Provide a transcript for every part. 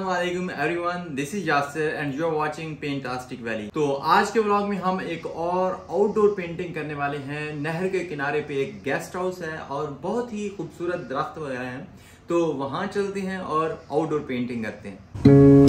वालेकुम everyone this is Yasir and you are watching paintastic valley तो आज के ब्लॉग में हम एक और आउटडोर पेंटिंग करने वाले हैं। नहर के किनारे पे एक गेस्ट हाउस है और बहुत ही खूबसूरत दरख्त वगैरह हैं। तो वहाँ चलते हैं और आउटडोर पेंटिंग करते हैं।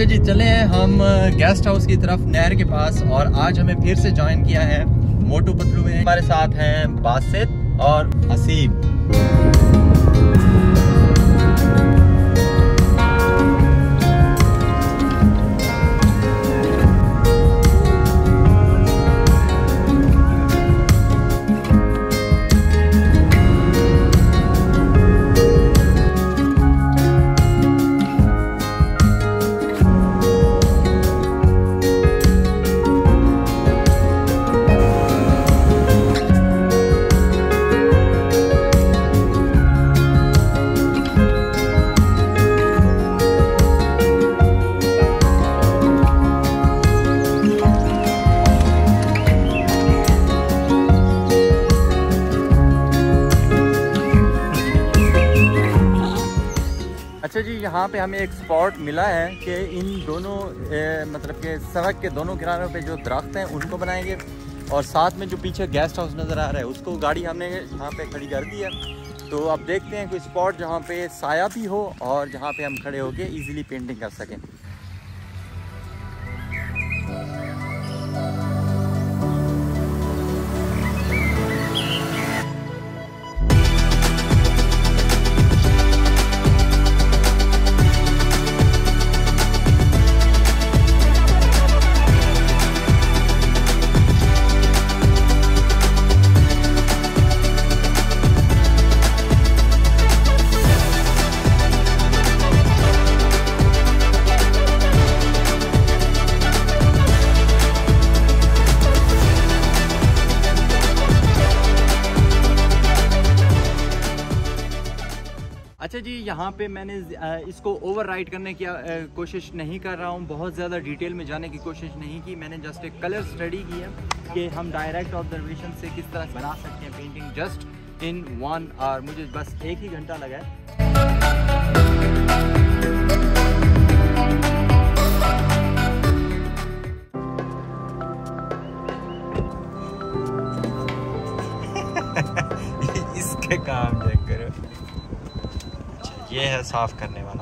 अच्छा जी, चले हैं हम गेस्ट हाउस की तरफ़, नहर के पास, और आज हमें फिर से ज्वाइन किया है मोटू पतलू में। हमारे साथ हैं बासित और हसीब अच्छा जी यहाँ पे हमें एक स्पॉट मिला है कि इन दोनों ए, मतलब के सड़क के दोनों किनारों पे जो दरख्त हैं उनको बनाएँगे और साथ में जो पीछे गेस्ट हाउस नज़र आ रहा है उसको गाड़ी हमने यहाँ पे खड़ी कर दी है। तो अब देखते हैं कोई स्पॉट जहाँ पे साया भी हो और जहाँ पे हम खड़े होके इजीली पेंटिंग कर सकें। अच्छा जी यहाँ पे मैंने इसको ओवर राइड करने की कोशिश नहीं कर रहा हूँ। बहुत ज़्यादा डिटेल में जाने की कोशिश नहीं की। मैंने जस्ट एक कलर स्टडी की है कि हम डायरेक्ट ऑब्जर्वेशन से किस तरह बना सकते हैं painting just in one hour मुझे बस एक ही घंटा लगा है। इसके काम अच्छा, ये है साफ़ करने वाला।